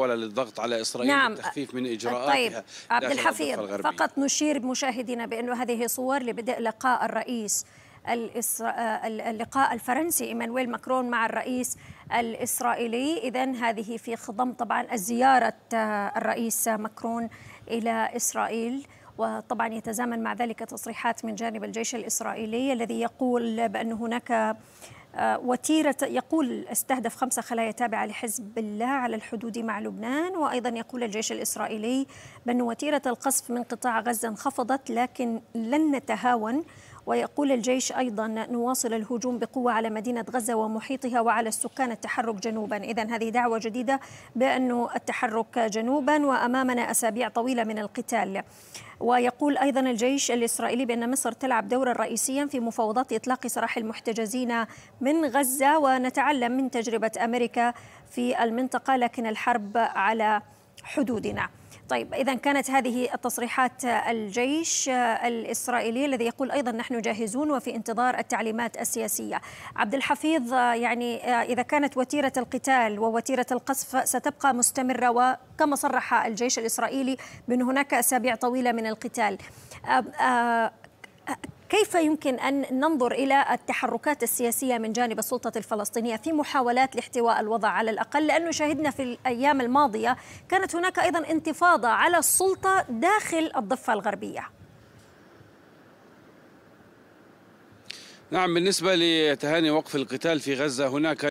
محاولة للضغط على إسرائيل نعم. للتخفيف من إجراءاتها طيب عبد الحفيظ. فقط نشير مشاهدينا بأنه هذه صور لبدء لقاء الرئيس. اللقاء الفرنسي إيمانويل ماكرون مع الرئيس الإسرائيلي اذا هذه في خضم طبعا الزيارة الرئيس ماكرون إلى إسرائيل وطبعا يتزامن مع ذلك تصريحات من جانب الجيش الإسرائيلي الذي يقول بأن هناك وتيرة يقول استهدف خمسة خلايا تابعة لحزب الله على الحدود مع لبنان وأيضا يقول الجيش الإسرائيلي بأن وتيرة القصف من قطاع غزة انخفضت لكن لن نتهاون. ويقول الجيش أيضا نواصل الهجوم بقوة على مدينة غزة ومحيطها وعلى السكان التحرك جنوبا، اذا هذه دعوة جديدة بانه التحرك جنوبا وأمامنا أسابيع طويلة من القتال. ويقول أيضا الجيش الإسرائيلي بأن مصر تلعب دورا رئيسيا في مفاوضات إطلاق سراح المحتجزين من غزة ونتعلم من تجربة أمريكا في المنطقة لكن الحرب على حدودنا. طيب اذا كانت هذه التصريحات الجيش الإسرائيلي الذي يقول أيضا نحن جاهزون وفي انتظار التعليمات السياسية. عبد الحفيظ يعني إذا كانت وتيرة القتال ووتيرة القصف ستبقى مستمرة وكما صرح الجيش الإسرائيلي بان هناك أسابيع طويلة من القتال. كيف يمكن أن ننظر إلى التحركات السياسية من جانب السلطة الفلسطينية في محاولات لاحتواء الوضع على الأقل لأنه شهدنا في الأيام الماضية كانت هناك أيضا انتفاضة على السلطة داخل الضفة الغربية. نعم بالنسبة لتهاني وقف القتال في غزة هناك